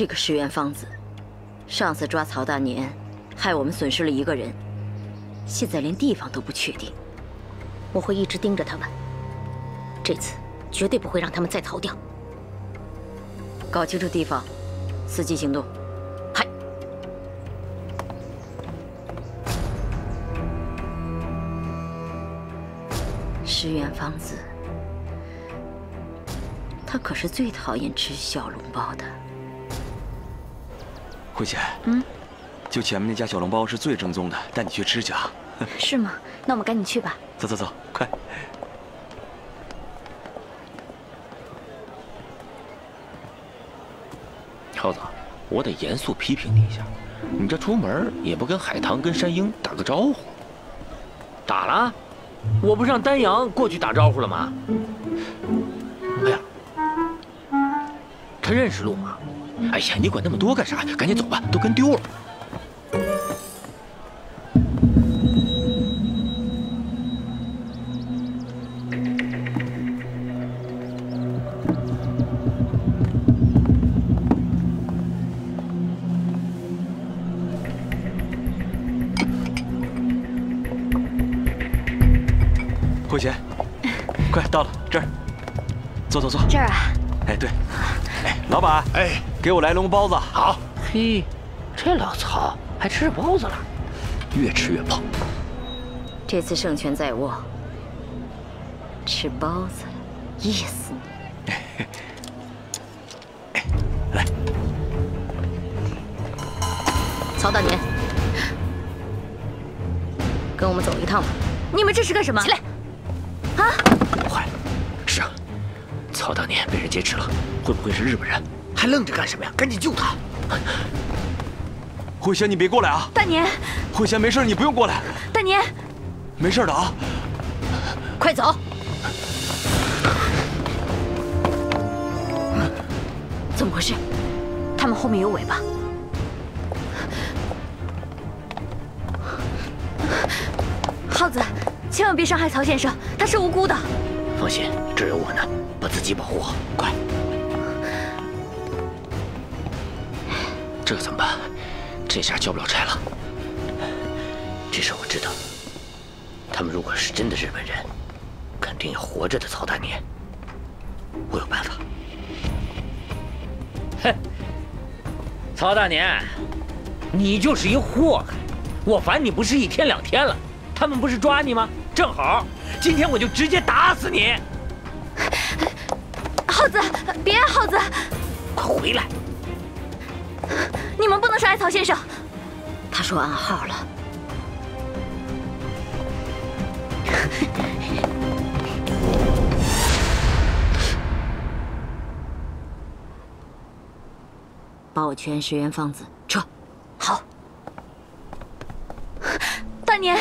这个石原芳子，上次抓曹大年，害我们损失了一个人，现在连地方都不确定。我会一直盯着他们，这次绝对不会让他们再逃掉。搞清楚地方，伺机行动。嗨，石原芳子，他可是最讨厌吃小笼包的。慧姐，嗯，就前面那家小笼包是最正宗的，带你去吃去啊。是吗？那我们赶紧去吧。走走走，快！超子，我得严肃批评你一下，你这出门也不跟海棠、跟山鹰打个招呼。打了，我不是让丹阳过去打招呼了吗？哎呀，他认识路吗？哎呀，你管那么多干啥？赶紧走吧，都跟丢了。慧贤，快到了这儿，坐坐坐。这儿啊？哎，对。哎，老板，哎，给我来笼包子。好。嘿，这老曹还吃包子了，越吃越胖。这次胜券在握，吃包子了，噎死你！哎，来，曹大年，跟我们走一趟吧。你们这是干什么？起来！啊！坏了，是啊，曹大年被人劫持了，会不会是日本人？还愣着干什么呀？赶紧救他！慧贤，你别过来啊！大年，慧贤，没事，你不用过来。大年，没事的啊！快走！怎么回事？他们后面有尾巴。浩子，千万别伤害曹先生，他是无辜的。放心，这有我呢，把自己保护好。快，怎么办？这下交不了差了。这事我知道，他们如果是真的日本人，肯定有活着的曹大年。我有办法。哼，曹大年，你就是一祸害，我烦你不是一天两天了。他们不是抓你吗？正好，今天我就直接打死你！耗子，别啊！耗子，快回来！你们不能伤害曹先生。他说暗号了。保全石原芳子，撤！好。大年，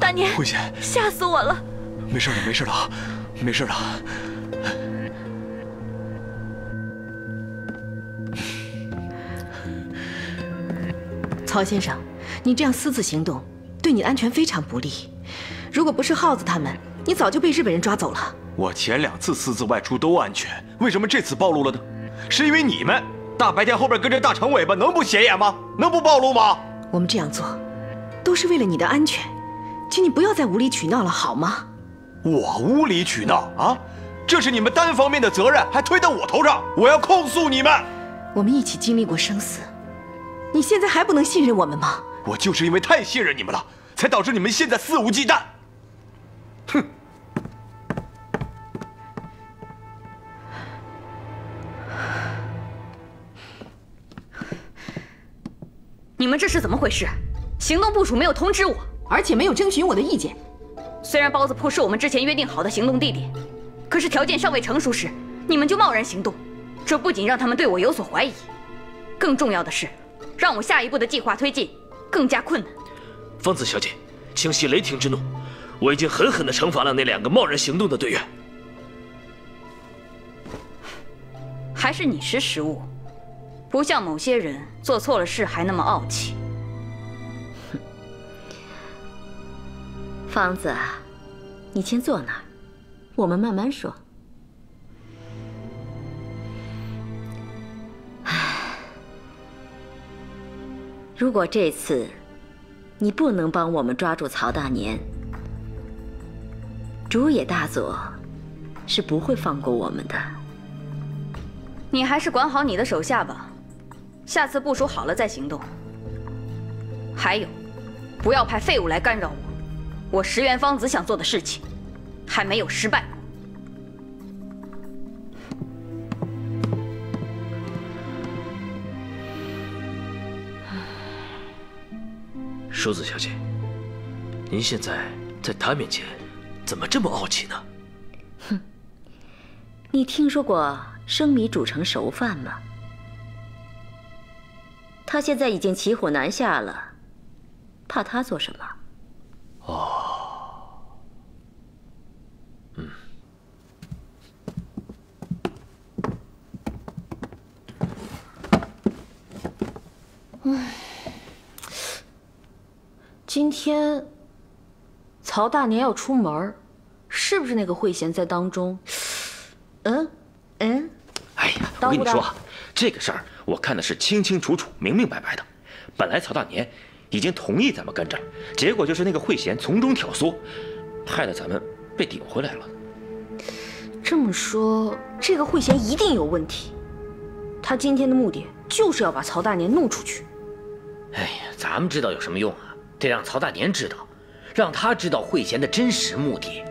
大年，慧贤，吓死我了！没事了，没事的啊，没事的。曹先生，你这样私自行动，对你的安全非常不利。如果不是耗子他们，你早就被日本人抓走了。我前两次私自外出都安全，为什么这次暴露了呢？是因为你们大白天后边跟着大长尾巴，能不显眼吗？能不暴露吗？我们这样做，都是为了你的安全，请你不要再无理取闹了，好吗？我无理取闹啊？这是你们单方面的责任，还推到我头上，我要控诉你们！我们一起经历过生死，你现在还不能信任我们吗？我就是因为太信任你们了，才导致你们现在肆无忌惮。哼！你们这是怎么回事？行动部署没有通知我，而且没有征询我的意见。虽然包子铺是我们之前约定好的行动地点，可是条件尚未成熟时，你们就贸然行动，这不仅让他们对我有所怀疑，更重要的是，让我下一步的计划推进更加困难。方子小姐，请息雷霆之怒，我已经狠狠地惩罚了那两个贸然行动的队员。还是你识时务。不像某些人做错了事还那么傲气。方子，你先坐那儿，我们慢慢说。如果这次你不能帮我们抓住曹大年，竹野大佐是不会放过我们的。你还是管好你的手下吧，下次部署好了再行动。还有，不要派废物来干扰我，我石原芳子想做的事情还没有失败。淑子小姐，您现在在他面前怎么这么傲气呢？哼，你听说过生米煮成熟饭吗？他现在已经骑虎难下了，怕他做什么？哦，今天曹大年要出门，是不是那个慧贤在当中？嗯 嗯。哎呀，我跟你说，这个事儿我看的是清清楚楚、明明白白的。本来曹大年已经同意咱们跟这儿，结果就是那个慧贤从中挑唆，害得咱们被顶回来了。这么说，这个慧贤一定有问题。他今天的目的就是要把曹大年弄出去。哎呀，咱们知道有什么用啊？得让曹大年知道，让他知道慧贤的真实目的。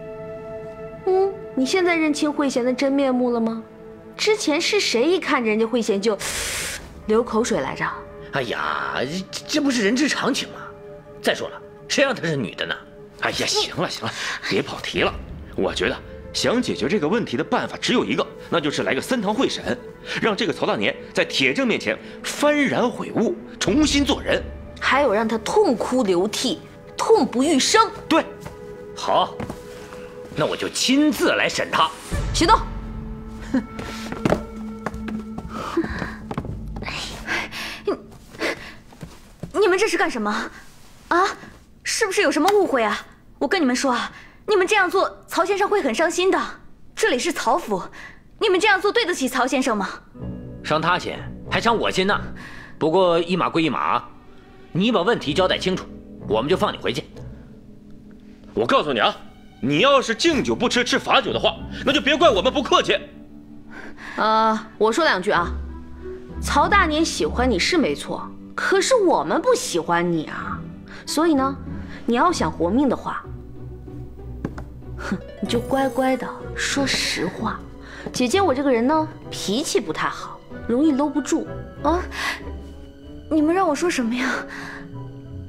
嗯，你现在认清慧贤的真面目了吗？之前是谁一看人家慧贤就流口水来着？哎呀，这这不是人之常情吗？再说了，谁让她是女的呢？哎呀，行了行了，别跑题了。我觉得想解决这个问题的办法只有一个，那就是来个三堂会审，让这个曹大年在铁证面前幡然悔悟，重新做人。还有让他痛哭流涕，痛不欲生。对，好，那我就亲自来审他。行动。哼，你你们这是干什么？啊，是不是有什么误会啊？我跟你们说啊，你们这样做，曹先生会很伤心的。这里是曹府，你们这样做对得起曹先生吗？伤他心还伤我心呢。不过一码归一码。你把问题交代清楚，我们就放你回去。我告诉你啊，你要是敬酒不吃吃罚酒的话，那就别怪我们不客气。呃，我说两句啊，曹大年喜欢你是没错，可是我们不喜欢你啊。所以呢，你要想活命的话，哼，你就乖乖的说实话。姐姐我这个人呢，脾气不太好，容易搂不住啊。你们让我说什么呀？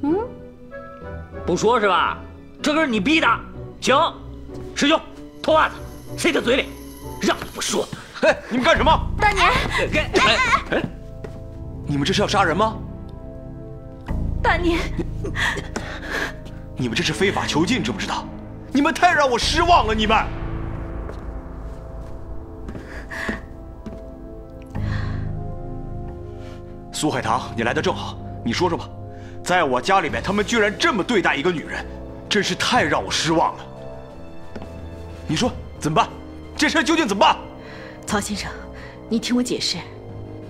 嗯，不说是吧？这可是你逼的。行，师兄，脱袜子，塞他嘴里，让你不说。哎，你们干什么？大年，哎哎，你们这是要杀人吗？大年，你们这是非法囚禁，知不知道？你们太让我失望了，你们。苏海棠，你来的正好，你说说吧，在我家里面，他们居然这么对待一个女人，真是太让我失望了。你说怎么办？这事究竟怎么办？曹先生，你听我解释。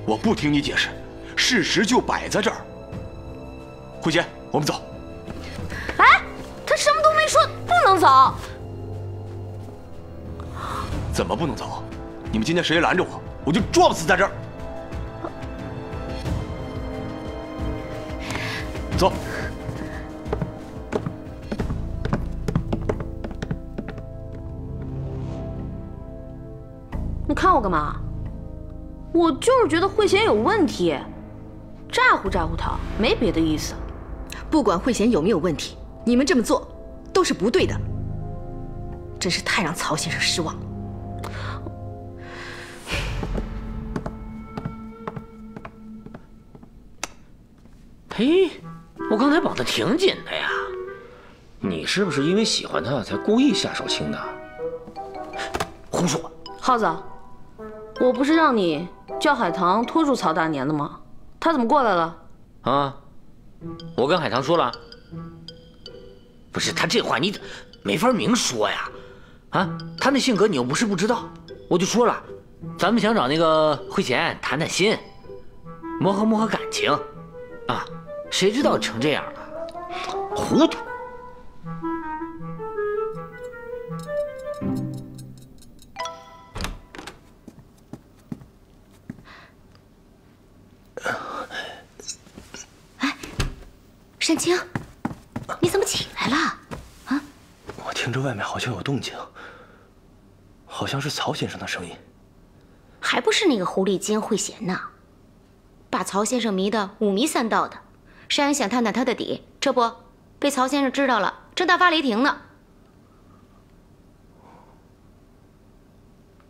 我不听你解释，事实就摆在这儿。慧贤，我们走。哎，他什么都没说，不能走。怎么不能走？你们今天谁拦着我，我就撞死在这儿。走，你看我干嘛？我就是觉得慧贤有问题，咋呼咋呼他，没别的意思。不管慧贤有没有问题，你们这么做都是不对的，真是太让曹先生失望了。嘿。我刚才绑的挺紧的呀，你是不是因为喜欢他才故意下手轻的？胡说！耗子，我不是让你叫海棠拖住曹大年的吗？他怎么过来了？啊，我跟海棠说了。不是他这话你没法明说呀，啊，他那性格你又不是不知道，我就说了，咱们想找那个慧贤谈谈心，磨合磨合感情，啊。谁知道成这样了？糊涂。哎，沈清，你怎么起来了？啊！我听着外面好像有动静，好像是曹先生的声音。还不是那个狐狸精慧贤呢，把曹先生迷得五迷三道的。山羊想探探他的底，这不被曹先生知道了，正大发雷霆呢。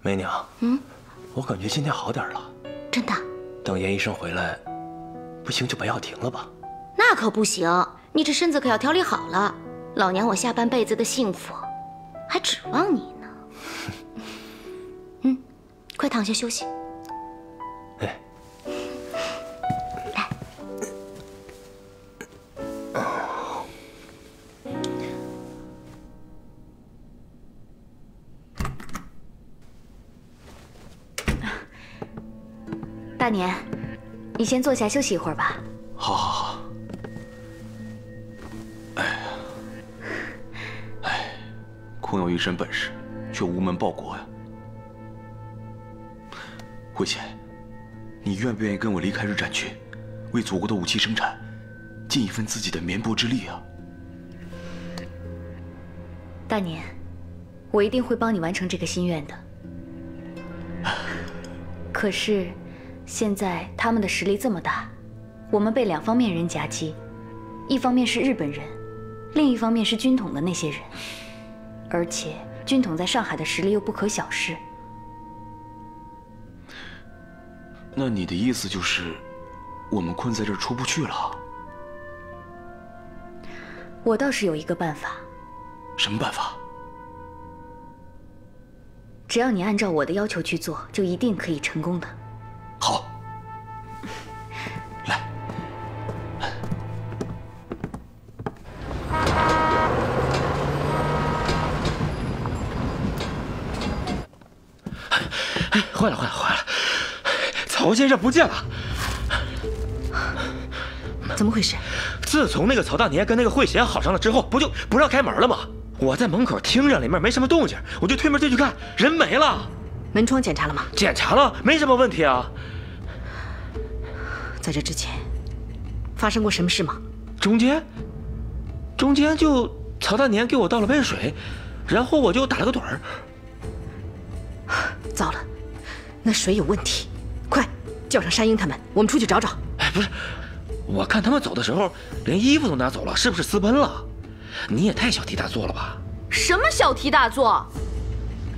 梅娘，嗯，我感觉今天好点了。真的？等严医生回来，不行就把药停了吧。那可不行，你这身子可要调理好了。老娘我下半辈子的幸福，还指望你呢。嗯，快躺下休息。年，你先坐下休息一会儿吧。好，好，好。哎呀，哎空有一身本事，却无门报国呀！慧贤，你愿不愿意跟我离开日战区，为祖国的武器生产尽一份自己的绵薄之力啊？大年，我一定会帮你完成这个心愿的。可是，现在他们的实力这么大，我们被两方面人夹击，一方面是日本人，另一方面是军统的那些人。而且军统在上海的实力又不可小视。那你的意思就是，我们困在这儿出不去了？我倒是有一个办法。什么办法？只要你按照我的要求去做，就一定可以成功的。坏了坏了坏了！曹先生不见了，怎么回事？自从那个曹大年跟那个慧贤好上了之后，不就不让开门了吗？我在门口听着里面没什么动静，我就推门进去看，人没了。门窗检查了吗？检查了，没什么问题啊。在这之前，发生过什么事吗？中间，中间就曹大年给我倒了杯水，然后我就打了个盹儿。糟了！那水有问题，快叫上山鹰他们，我们出去找找。哎，不是，我看他们走的时候连衣服都拿走了，是不是私奔了？你也太小题大做了吧？什么小题大做？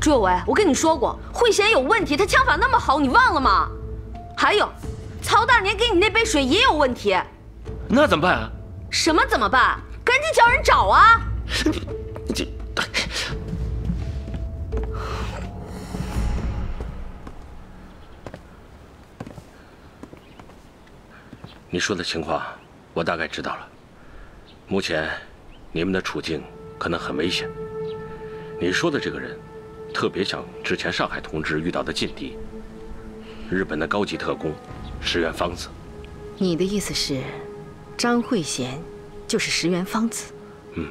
朱有为，我跟你说过，慧贤有问题，他枪法那么好，你忘了吗？还有，曹大年给你那杯水也有问题。那怎么办啊？什么怎么办？赶紧叫人找啊！你这。你说的情况，我大概知道了。目前，你们的处境可能很危险。你说的这个人，特别像之前上海同志遇到的劲敌——日本的高级特工石原芳子。你的意思是，张慧贤就是石原芳子？嗯。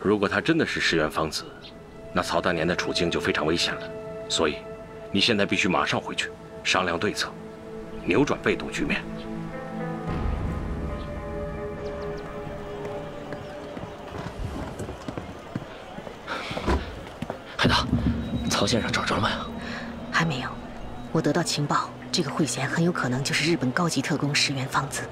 如果他真的是石原芳子，那曹大年的处境就非常危险了。所以，你现在必须马上回去商量对策，扭转被动局面。曹先生找着了没有？还没有。我得到情报，这个慧贤很有可能就是日本高级特工石原芳子，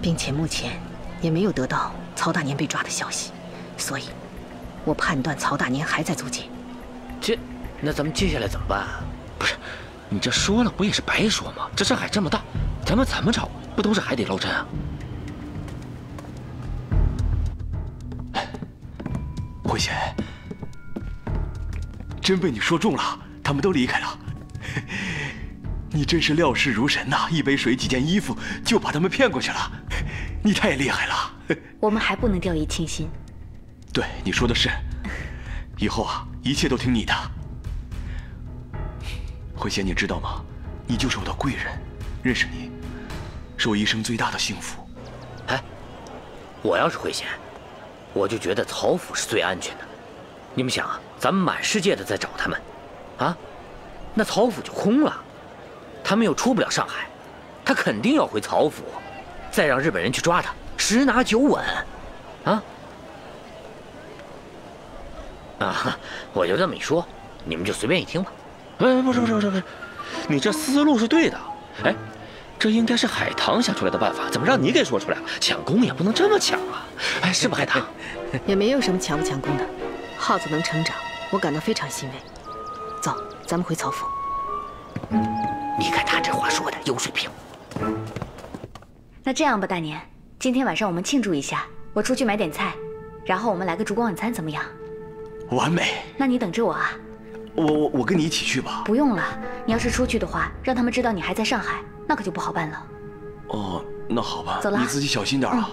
并且目前也没有得到曹大年被抓的消息，所以，我判断曹大年还在租界。这，那咱们接下来怎么办？啊不是，你这说了不也是白说吗？这上海这么大，咱们怎么找不都是海底捞针啊？慧贤。真被你说中了，他们都离开了。你真是料事如神呐！一杯水、几件衣服就把他们骗过去了，你太厉害了。我们还不能掉以轻心。对，你说的是。以后啊，一切都听你的。慧贤，你知道吗？你就是我的贵人，认识你，是我一生最大的幸福。哎，我要是慧贤，我就觉得曹府是最安全的。你们想啊，咱们满世界的在找他们，啊，那曹府就空了，他们又出不了上海，他肯定要回曹府，再让日本人去抓他，十拿九稳，啊。啊，我就这么一说，你们就随便一听吧。哎，不是不是不是不是，你这思路是对的。哎，这应该是海棠想出来的办法，怎么让你给说出来了？抢功也不能这么抢啊！哎，是吧，海棠？也没有什么抢不抢功的。耗子能成长，我感到非常欣慰。走，咱们回曹府。你看他这话说的有水平。那这样吧，大年，今天晚上我们庆祝一下，我出去买点菜，然后我们来个烛光晚餐，怎么样？完美。那你等着我啊。我我我跟你一起去吧。不用了，你要是出去的话，让他们知道你还在上海，那可就不好办了。哦，那好吧。走了，你自己小心点啊。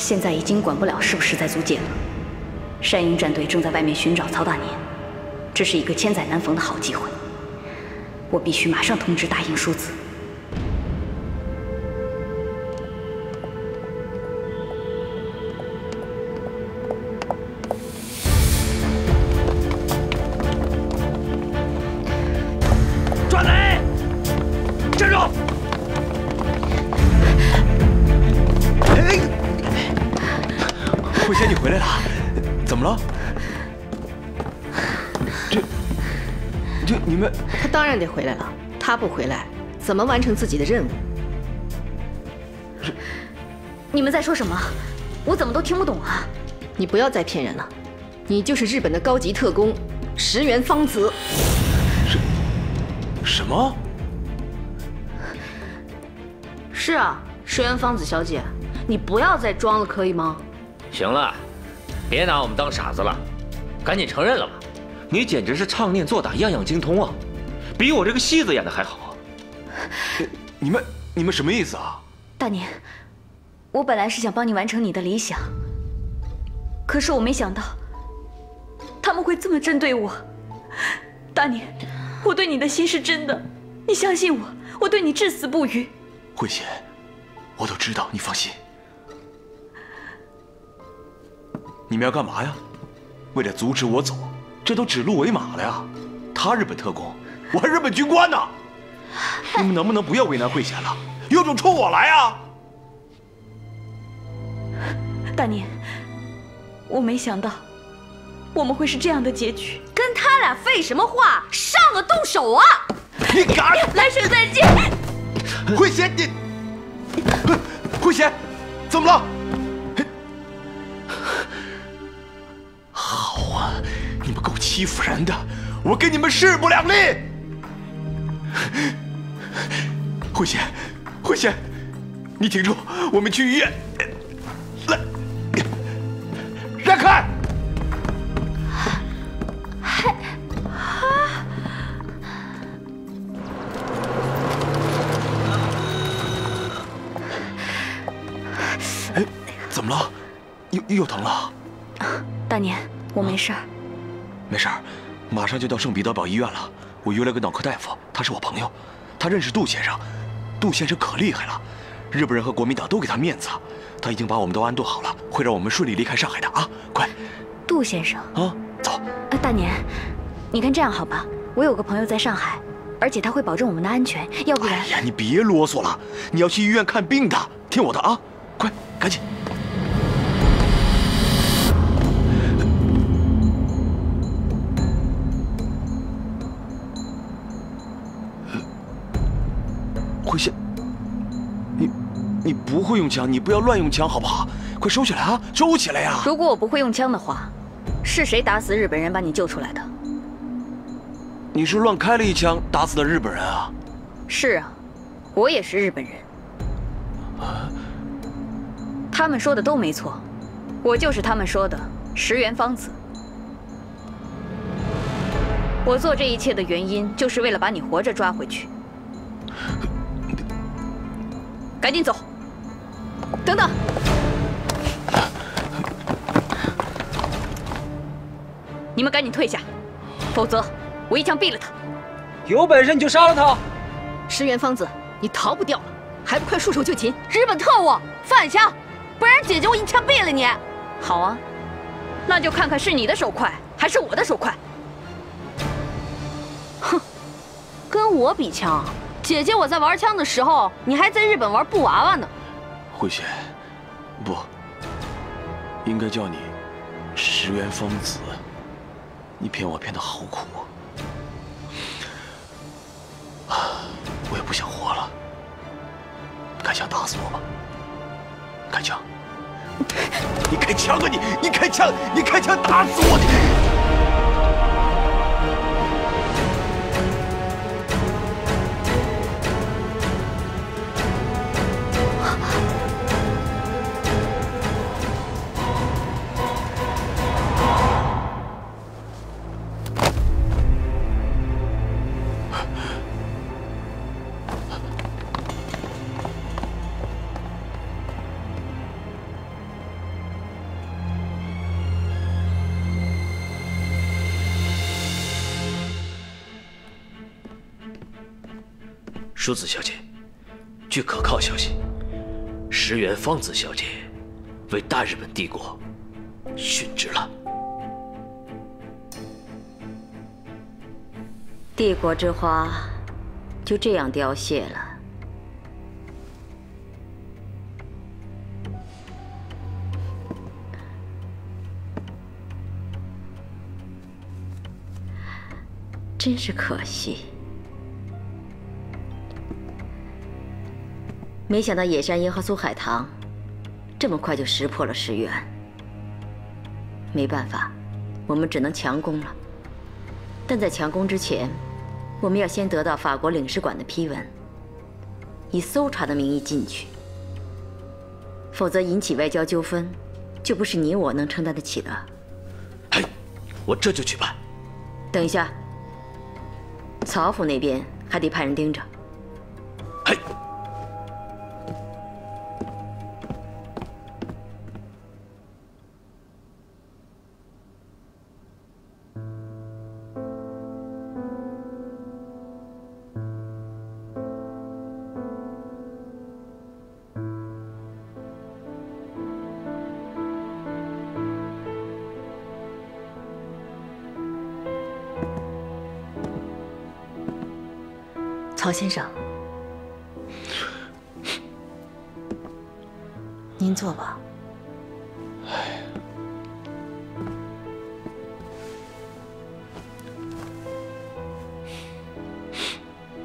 现在已经管不了是不是在租界了。山鹰战队正在外面寻找曹大年，这是一个千载难逢的好机会。我必须马上通知大英叔子。然得回来了，他不回来，怎么完成自己的任务？你们在说什么？我怎么都听不懂啊！你不要再骗人了，你就是日本的高级特工石原芳子。什什么？是啊，石原芳子小姐，你不要再装了，可以吗？行了，别拿我们当傻子了，赶紧承认了吧！你简直是唱念做打样样精通啊，比我这个戏子演的还好。你们你们什么意思啊？大年，我本来是想帮你完成你的理想，可是我没想到他们会这么针对我。大年，我对你的心是真的，你相信我，我对你至死不渝。慧娴，我都知道，你放心。你们要干嘛呀？为了阻止我走，这都指鹿为马了呀！他日本特工，我还日本军官呢。你们能不能不要为难慧贤了？有种冲我来啊！大年，我没想到我们会是这样的结局。跟他俩废什么话？上啊，动手啊！你敢！来生再见。慧贤，你，慧贤，怎么了？好啊，你们够欺负人的，我跟你们势不两立。慧贤，慧贤，你挺住，我们去医院。来，让开！哎，怎么了？又又疼了？大年，我没事儿。没事儿，马上就到圣彼得堡医院了。我约了个脑科大夫，他是我朋友，他认识杜先生。杜先生可厉害了，日本人和国民党都给他面子，他已经把我们都安顿好了，会让我们顺利离开上海的啊！快，杜先生啊，走。大年，你看这样好吧？我有个朋友在上海，而且他会保证我们的安全，要不然……哎呀，你别啰嗦了，你要去医院看病的，听我的啊！快，赶紧。会用枪，你不要乱用枪，好不好？快收起来啊，收起来呀！如果我不会用枪的话，是谁打死日本人把你救出来的？你是乱开了一枪打死的日本人啊？是啊，我也是日本人。他们说的都没错，我就是他们说的石原芳子。我做这一切的原因，就是为了把你活着抓回去。赶紧走！等等！你们赶紧退下，否则我一枪毙了他。有本事你就杀了他！石原芳子，你逃不掉了，还不快束手就擒！日本特务，放下，不然姐姐我一枪毙了你！好啊，那就看看是你的手快还是我的手快。哼，跟我比枪，姐姐我在玩枪的时候，你还在日本玩布娃娃呢。慧娴，不，应该叫你石原芳子。你骗我骗的好苦啊！我也不想活了，开枪打死我吧！开枪！你开枪啊你！你开枪！你开枪打死我！淑子小姐，据可靠消息，石原芳子小姐为大日本帝国殉职了。帝国之花就这样凋谢了。真是可惜。没想到野山鹰和苏海棠这么快就识破了石原。没办法，我们只能强攻了。但在强攻之前，我们要先得到法国领事馆的批文，以搜查的名义进去。否则引起外交纠纷，就不是你我能承担得起的。嘿，我这就去办。等一下，曹府那边还得派人盯着。曹先生，您坐吧。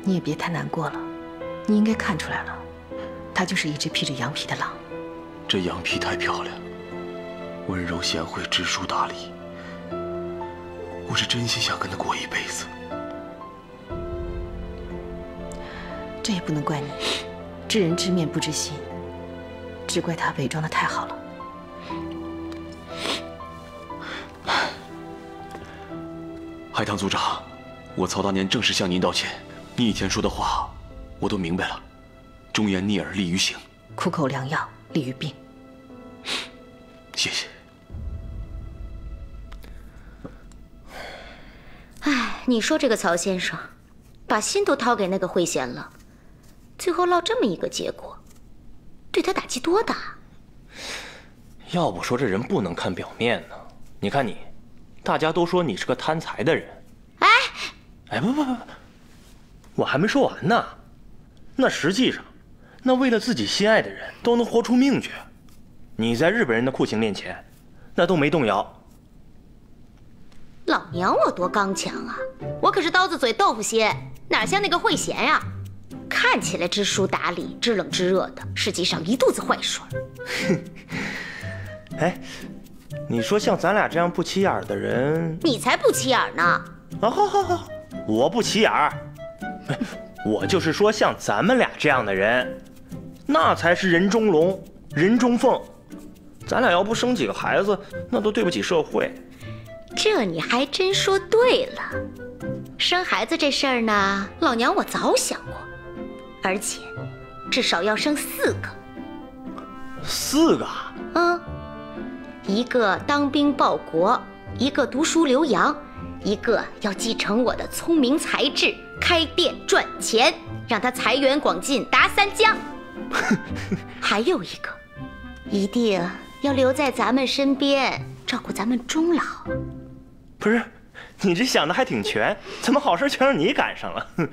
你也别太难过了，你应该看出来了，他就是一只披着羊皮的狼。这羊皮太漂亮，温柔贤惠、知书达理，我是真心想跟他过一辈子。这也不能怪你，知人知面不知心，只怪他伪装的太好了。海棠族长，我曹大年正式向您道歉。你以前说的话，我都明白了。忠言逆耳利于行，苦口良药利于病。谢谢。哎，你说这个曹先生，把心都掏给那个慧贤了，最后落这么一个结果，对他打击多大？要不说这人不能看表面呢？你看你，大家都说你是个贪财的人。哎，哎，不不不不，我还没说完呢。那实际上，那为了自己心爱的人都能豁出命去，你在日本人的酷刑面前，那都没动摇。老娘我多刚强啊！我可是刀子嘴豆腐心，哪像那个慧贤呀？看起来知书达理、知冷知热的，实际上一肚子坏水。哼，哎，你说像咱俩这样不起眼的人，你才不起眼呢！啊，好好好，我不起眼儿，我就是说像咱们俩这样的人，那才是人中龙、人中凤。咱俩要不生几个孩子，那都对不起社会。这你还真说对了，生孩子这事儿呢，老娘我早想过，而且至少要生四个。四个？嗯，一个当兵报国，一个读书留洋，一个要继承我的聪明才智，开店赚钱，让他财源广进达三江。还有一个，一定要留在咱们身边，照顾咱们终老。不是，你这想的还挺全，怎么好事全让你赶上了？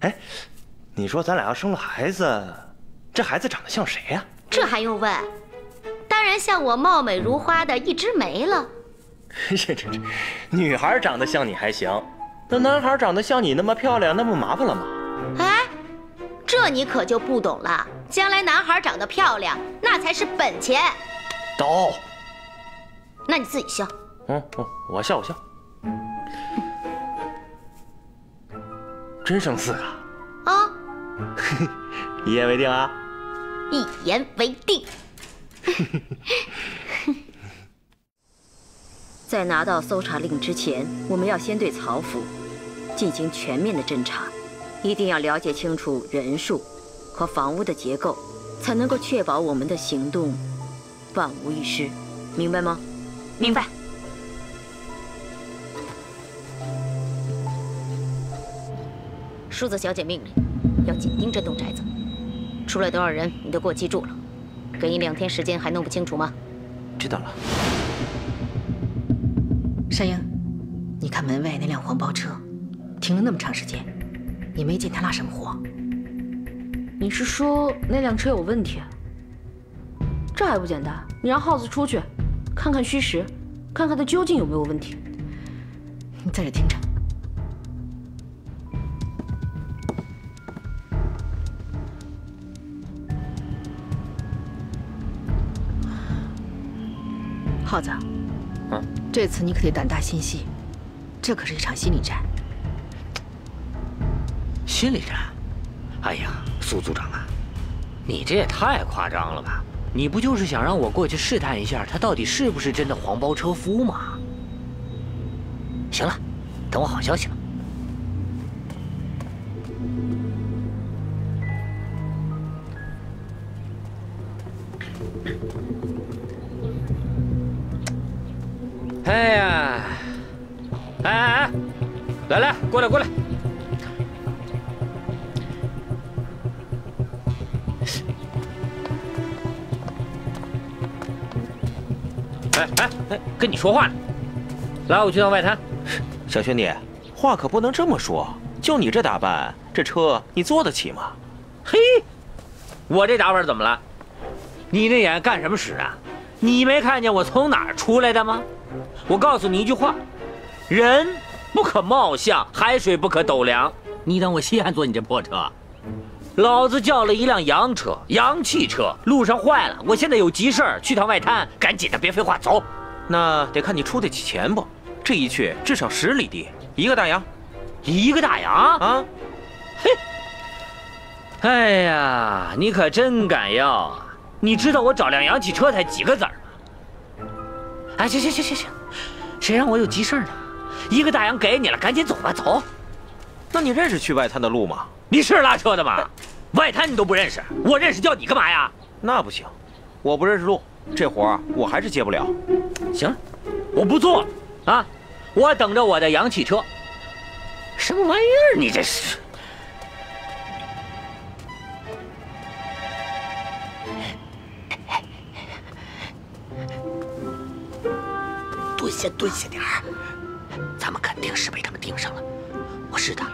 哎，你说咱俩要生了孩子，这孩子长得像谁呀？这还用问？当然像我貌美如花的一枝梅了。这这这，女孩长得像你还行，那男孩长得像你那么漂亮，那不麻烦了吗？哎，这你可就不懂了。将来男孩长得漂亮，那才是本钱。懂。那你自己笑。嗯嗯，我笑我笑。真生四个？啊。一言为定啊。一言为定。在拿到搜查令之前，我们要先对曹府进行全面的侦查，一定要了解清楚人数和房屋的结构，才能够确保我们的行动万无一失，明白吗？明白。淑子小姐命令，要紧盯这栋宅子，出来多少人你都给我记住了。给你两天时间，还弄不清楚吗？知道了。山鹰，你看门外那辆黄包车，停了那么长时间，也没见他拉什么货。你是说那辆车有问题？这还不简单，你让耗子出去，看看虚实，看看他究竟有没有问题。你在这听着。耗子，嗯，这次你可得胆大心细，这可是一场心理战。心理战？哎呀，苏组长啊，你这也太夸张了吧！你不就是想让我过去试探一下他到底是不是真的黄包车夫吗？行了，等我好消息吧。哎呀，哎哎哎，来来，过来过来。哎哎哎，跟你说话呢，来我去趟外滩。小兄弟，话可不能这么说。就你这打扮，这车你坐得起吗？嘿，我这打扮怎么了？你那眼干什么使啊？你没看见我从哪儿出来的吗？我告诉你一句话：人不可貌相，海水不可斗量。你当我稀罕坐你这破车？老子叫了一辆洋车，洋汽车，路上坏了，我现在有急事儿，去趟外滩，赶紧的，别废话，走。那得看你出得起钱不？这一去至少十里地，一个大洋，一个大洋啊！嘿，哎呀，你可真敢要啊！你知道我找辆洋汽车才几个子儿吗？哎，行行行行行，谁让我有急事呢？一个大洋给你了，赶紧走吧，走。那你认识去外滩的路吗？你是拉车的吗？外滩你都不认识，我认识，叫你干嘛呀？那不行，我不认识路，这活儿我还是接不了。行，我不做了啊！我等着我的洋汽车。什么玩意儿？你这是？先，蹲下点儿。咱们肯定是被他们盯上了。我是的，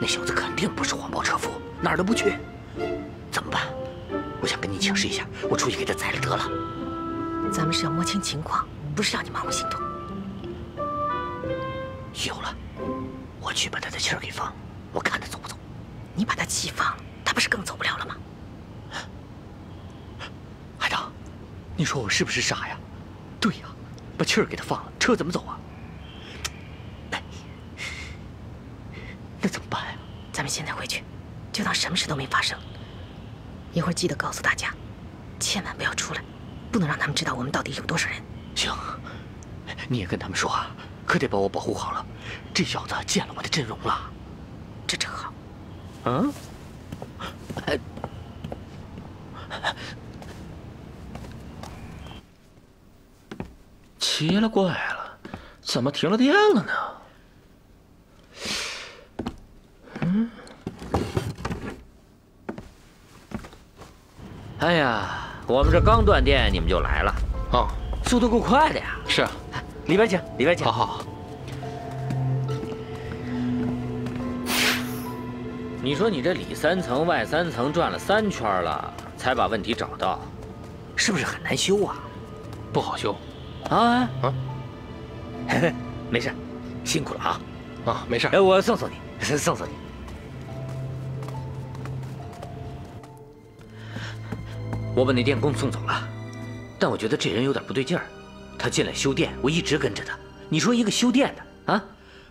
那小子肯定不是黄包车夫，哪儿都不去。怎么办？我想跟你请示一下，我出去给他宰了得了。咱们是要摸清情况，不是让你盲目行动。有了，我去把他的气儿给放，我看他走不走。你把他气放了，他不是更走不了了吗？海棠，你说我是不是傻呀？对呀，把气儿给他放了，车怎么走啊？那怎么办呀？咱们现在回去，就当什么事都没发生。一会儿记得告诉大家，千万不要出来，不能让他们知道我们到底有多少人。行，你也跟他们说，啊可得把我保护好了。这小子见了我的真容了，这正好。嗯？奇了怪了，怎么停了电了呢？嗯。哎呀，我们这刚断电，你们就来了。哦，速度够快的呀。是啊，里边请，里边请。好好。你说你这里三层外三层转了三圈了，才把问题找到，是不是很难修啊？不好修。啊啊！没事，辛苦了啊！啊，没事。哎，我送送你，送送你。我把那电工送走了，但我觉得这人有点不对劲儿。他进来修电，我一直跟着他。你说一个修电的啊，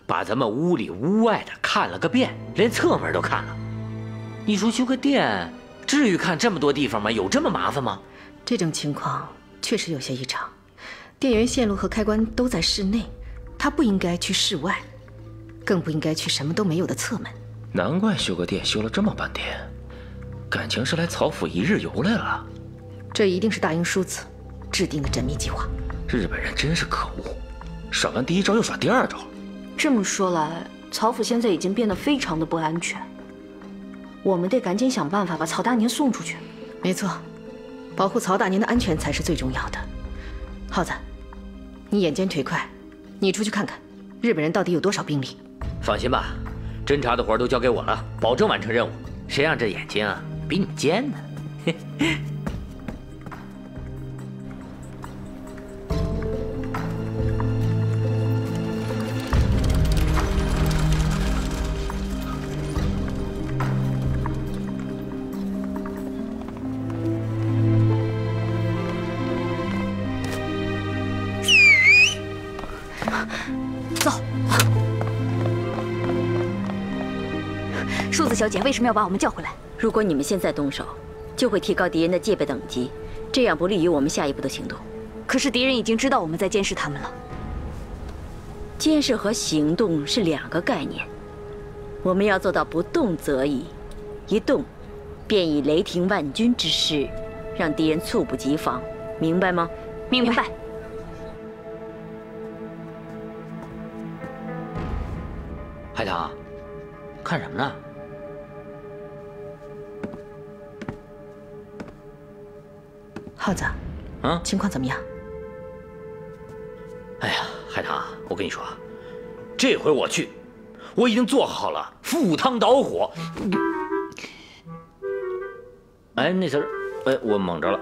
把咱们屋里屋外的看了个遍，连侧门都看了。你说修个电，至于看这么多地方吗？有这么麻烦吗？这种情况确实有些异常。电源线路和开关都在室内，他不应该去室外，更不应该去什么都没有的侧门。难怪修个电修了这么半天，感情是来曹府一日游来了。这一定是大英叔子制定的缜密计划。日本人真是可恶，耍完第一招又耍第二招。这么说来，曹府现在已经变得非常的不安全。我们得赶紧想办法把曹大年送出去。没错，保护曹大年的安全才是最重要的。耗子，你眼尖腿快，你出去看看，日本人到底有多少兵力？放心吧，侦查的活都交给我了，保证完成任务。谁让这眼睛啊比你尖呢？小姐为什么要把我们叫回来？如果你们现在动手，就会提高敌人的戒备等级，这样不利于我们下一步的行动。可是敌人已经知道我们在监视他们了。监视和行动是两个概念，我们要做到不动则已，一动，便以雷霆万钧之势，让敌人猝不及防，明白吗？明白。海棠，看什么呢？耗子，嗯，情况怎么样？哎呀，海棠，我跟你说啊，这回我去，我已经做好了赴汤蹈火。哎，那词儿，哎，我蒙着了。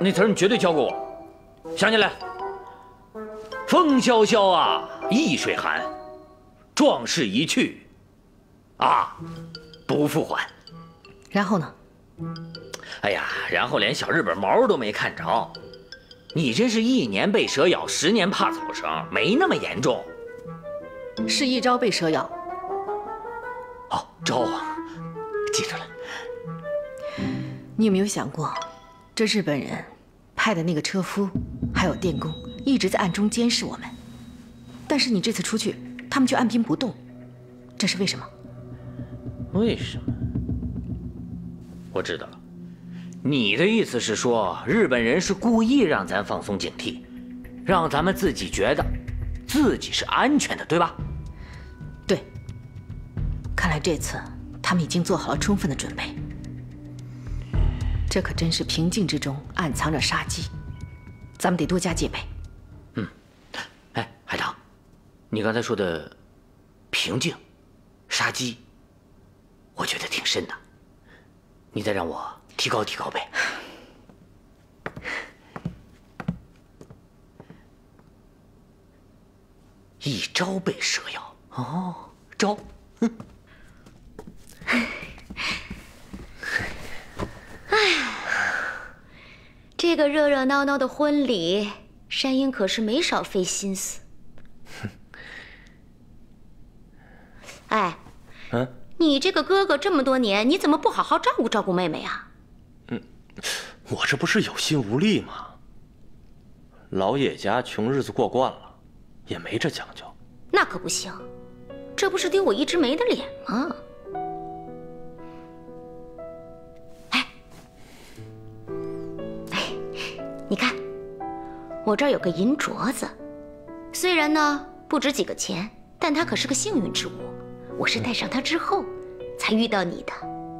那词儿你绝对教过我，想起来。风萧萧啊，易水寒，壮士一去，啊，不复还。然后呢？哎呀，然后连小日本毛都没看着，你这是一年被蛇咬，十年怕草绳，没那么严重。是一朝被蛇咬。哦，招啊，记住了。你有没有想过，这日本人派的那个车夫还有电工一直在暗中监视我们，但是你这次出去，他们却按兵不动，这是为什么？为什么？我知道了。你的意思是说，日本人是故意让咱放松警惕，让咱们自己觉得自己是安全的，对吧？对。看来这次他们已经做好了充分的准备。这可真是平静之中暗藏着杀机，咱们得多加戒备。嗯。哎，海棠，你刚才说的平静、杀机，我觉得挺深的。你再让我。提高提高呗！一朝被蛇咬，哦，招。哎，这个热热闹闹的婚礼，山鹰可是没少费心思。哎，嗯，你这个哥哥这么多年，你怎么不好好照顾照顾妹妹啊？我这不是有心无力吗？老野家穷日子过惯了，也没这讲究。那可不行，这不是丢我一枝梅的脸吗？哎，哎，你看，我这儿有个银镯子，虽然呢不值几个钱，但它可是个幸运之物。我是戴上它之后，才遇到你的，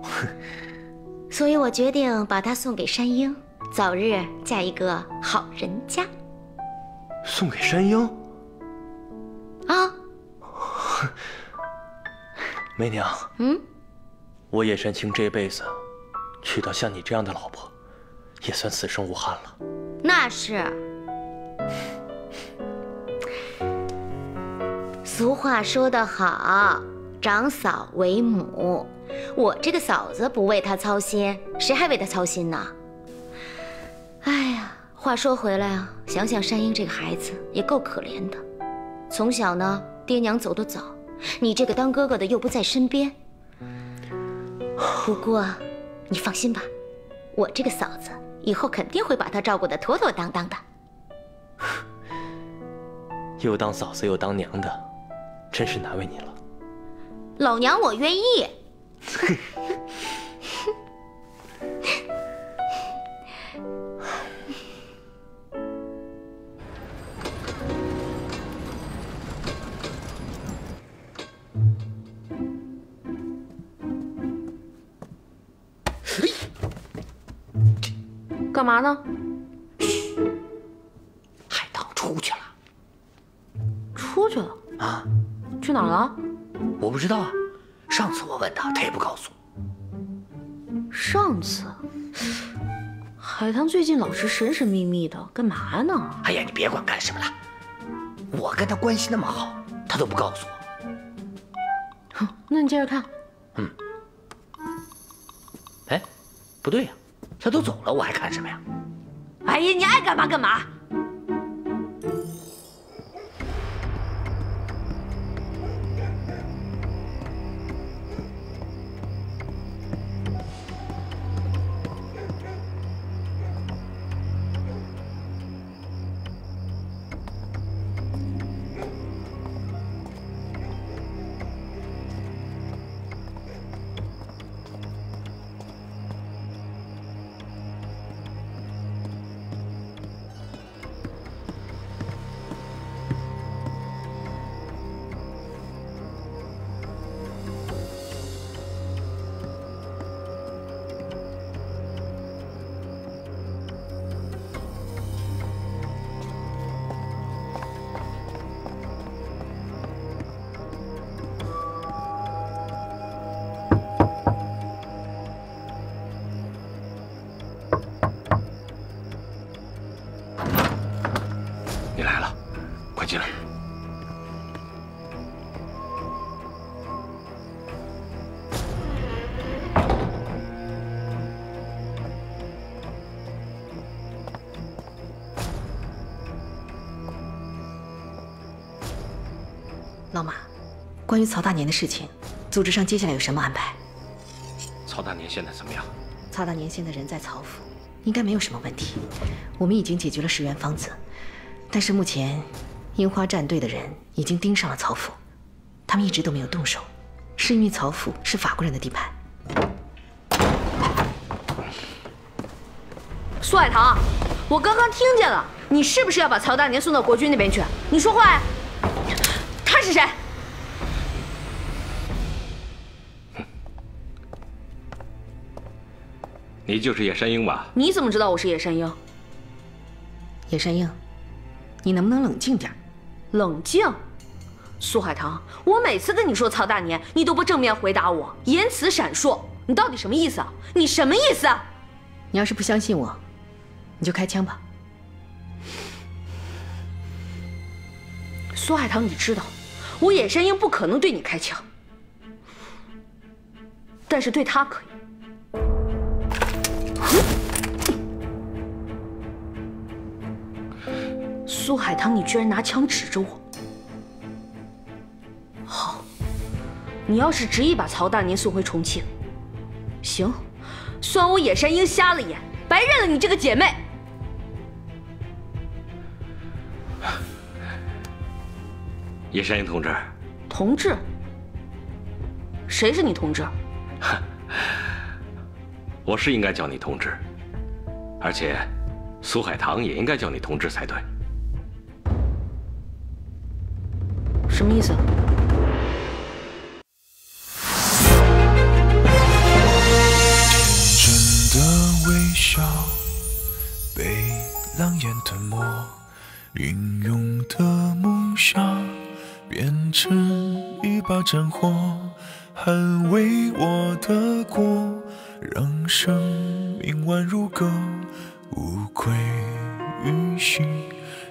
所以我决定把她送给山鹰，早日嫁一个好人家。送给山鹰？啊？梅娘，嗯，我叶山青这辈子娶到像你这样的老婆，也算此生无憾了。那是。俗话说得好，长嫂为母。我这个嫂子不为他操心，谁还为他操心呢？哎呀，话说回来啊，想想山鹰这个孩子也够可怜的，从小呢，爹娘走得早，你这个当哥哥的又不在身边。不过，你放心吧，我这个嫂子以后肯定会把他照顾得妥妥当当的。又当嫂子又当娘的，真是难为你了。老娘我愿意。干嘛呢？海棠出去了。出去了啊？去哪儿了？我不知道啊。上次我问他，他也不告诉我。上次，海棠最近老是神神秘秘的，干嘛呢？哎呀，你别管干什么了。我跟他关系那么好，他都不告诉我。哼，那你接着看。嗯。哎，不对呀，他都走了，我还看什么呀？哎呀，你爱干嘛干嘛。关于曹大年的事情，组织上接下来有什么安排？曹大年现在怎么样？曹大年现在人在曹府，应该没有什么问题。我们已经解决了石原芳子，但是目前樱花战队的人已经盯上了曹府，他们一直都没有动手，是因为曹府是法国人的地盘。苏海棠，我刚刚听见了，你是不是要把曹大年送到国军那边去？你说话呀！他是谁？你就是野山鹰吧？你怎么知道我是野山鹰？野山鹰，你能不能冷静点？冷静？苏海棠，我每次跟你说曹大年，你都不正面回答我，言辞闪烁，你到底什么意思啊？你什么意思？啊你要是不相信我，你就开枪吧。苏海棠，你知道。我野山鹰不可能对你开枪，但是对他可以。苏海棠，你居然拿枪指着我！好，你要是执意把曹大年送回重庆，行，算我野山鹰瞎了眼，白认了你这个姐妹。野山鹰同志，同志，谁是你同志？我是应该叫你同志，而且苏海棠也应该叫你同志才对。什么意思？天真的微笑被狼烟吞没，英勇的梦想变成一把战火，捍卫我的国，让生命宛如歌，无愧于心，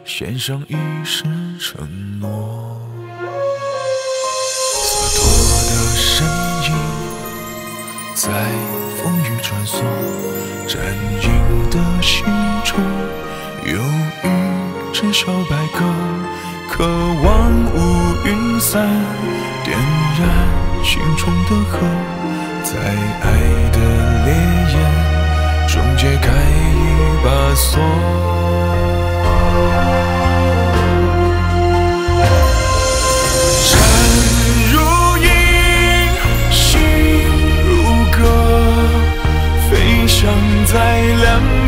献上一世承诺。在风雨穿梭，战鹰的心中有一只小白鸽，渴望乌云散，点燃心中的河，在爱的烈焰中解开一把锁。翔在